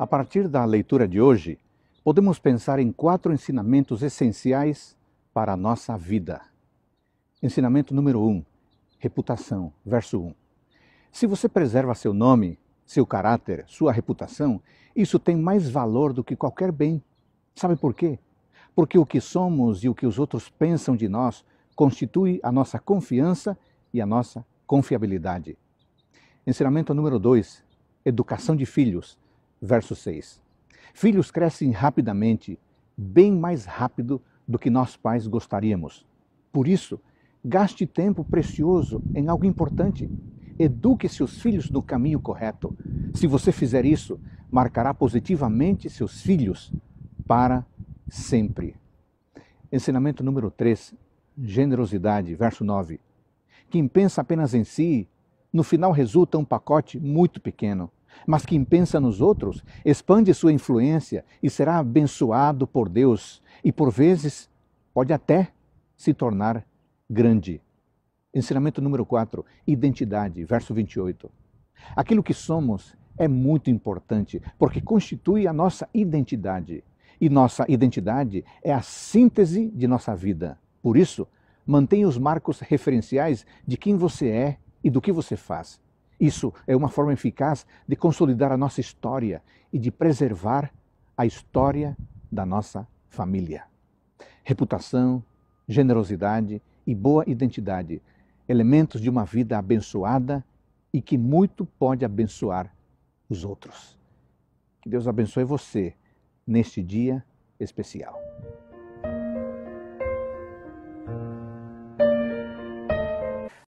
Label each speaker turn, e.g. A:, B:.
A: A partir da leitura de hoje, podemos pensar em quatro ensinamentos essenciais para a nossa vida. Ensinamento número um: reputação, verso 1. Se você preserva seu nome, seu caráter, sua reputação, isso tem mais valor do que qualquer bem. Sabe por quê? Porque o que somos e o que os outros pensam de nós constitui a nossa confiança e a nossa confiabilidade. Ensinamento número 2: Educação de filhos, verso 6. Filhos crescem rapidamente, bem mais rápido do que nós pais gostaríamos. Por isso, gaste tempo precioso em algo importante. Eduque seus filhos no caminho correto. Se você fizer isso, marcará positivamente seus filhos para sempre. Ensinamento número 3, generosidade, verso 9. Quem pensa apenas em si, no final resulta um pacote muito pequeno. Mas quem pensa nos outros expande sua influência e será abençoado por Deus e, por vezes, pode até se tornar grande. Ensinamento número 4, identidade, verso 28. Aquilo que somos é muito importante porque constitui a nossa identidade. E nossa identidade é a síntese de nossa vida. Por isso, mantenha os marcos referenciais de quem você é e do que você faz. Isso é uma forma eficaz de consolidar a nossa história e de preservar a história da nossa família. Reputação, generosidade e boa identidade, elementos de uma vida abençoada e que muito pode abençoar os outros. Que Deus abençoe você neste dia especial.